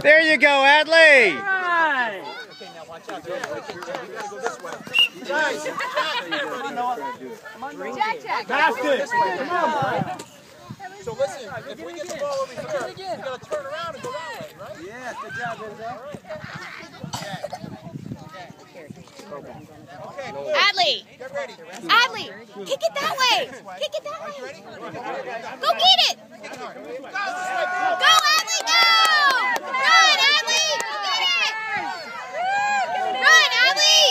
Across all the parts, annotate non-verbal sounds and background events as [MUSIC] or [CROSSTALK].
There you go, Adley. Basket! Come on! So listen, if we get the ball over here, we gotta turn around and go that way, right? Yeah, good job, Enzo. Adley! Adley! Kick it that way! Kick it that way! Go get it! Go, Adley, go! Run, Adley! Go get it! Run, Adley!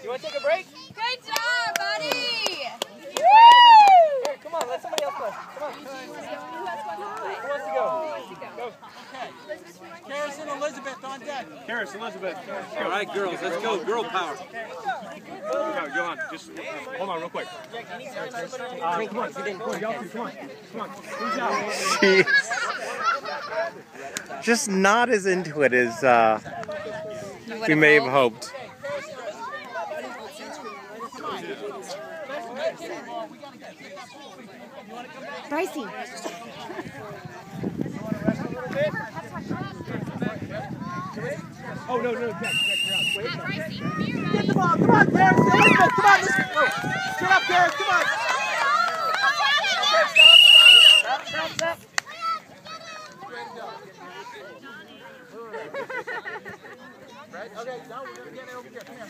You want to take a break? Good job, buddy! Woo! Here, come on, let somebody else play. Come on. Who wants to go? Karis and Elizabeth on deck. Karis, Elizabeth. All right, girls, let's go. Girl power. Go, go on. Just hold on real quick. Uh, come on, come on, y'all two, come on, come on. Who's out? Jeez. Just not as into it as uh, we may have hoped. Brycey. Oh, no, no, Jack, Jack, you're out. Wait. Get the ball. Come on, Karis. Elizabeth, come on. Let's go. Get up, Karis. Come on. Stop, stop, stop. Okay, now we're gonna get it over here. Come here.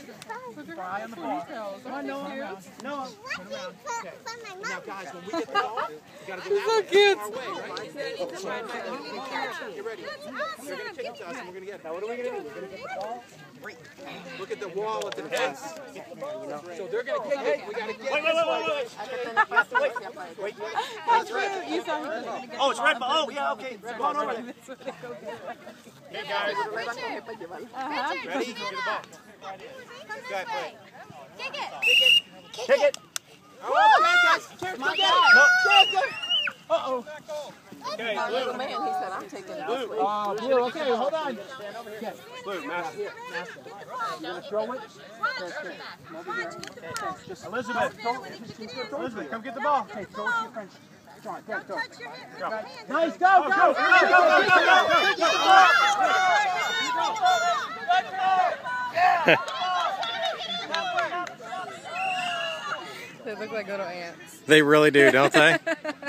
Eye on the ball. Come on, Noah. Noah. Turn around. Okay. Now, guys, when we get the ball, you gotta go that way. Our way, right? Get ready. That's awesome. They're gonna kick it to us, and we're gonna get it. Now, what are we gonna do? We're gonna get the ball. Look at the wall at the fence. So they're gonna kick it. We gotta get Wait, wait, wait, wait, wait. Wait, wait. That's right. You saw him. Oh, it's red ball. Oh, yeah, okay. It's going over there. Hey, guys. Ready? Get the ball. Guy, play. Kick it! Kick it. Oh, okay, guys. Karis, go it. Go, go. Uh-oh. Okay, Little blue. man, he said, I'm taking it this way. Uh, blue, okay, hold on. Blue, master. You gonna throw it? Elizabeth. Elizabeth, come get the ball. Okay, throw it to your friends. Come on, go, go. Go. Nice, go, go, Go, go, go, go, go, go, go. They look like little ants. They really do, don't they? [LAUGHS]